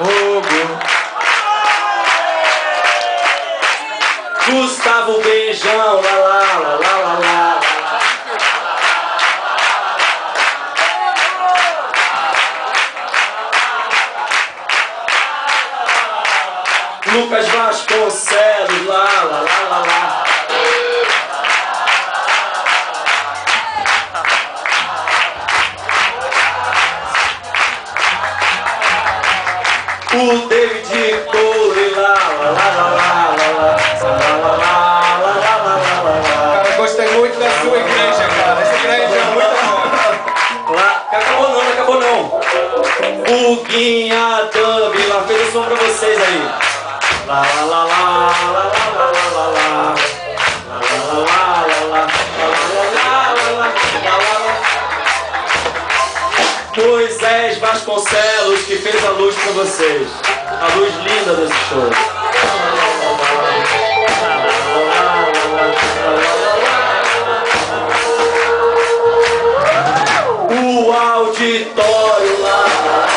fogo. Gustavo Beijão, lá lá lá lá lá lá. Lucas Vasconcelos, lá lá lá. O David Cole, lá lá lá lá lá lá lá lá. Cara, gostei muito da sua igreja, cara. Essa igreja é muito boa. Acabou não, não acabou não. O Guinha Dub, lá fez o som pra vocês aí. Lá lá lá lá lá lá. Lá lá lá lá lá lá lá Moisés Vasconcelos, que fez a luz para vocês. A luz linda desse show. O auditório lá.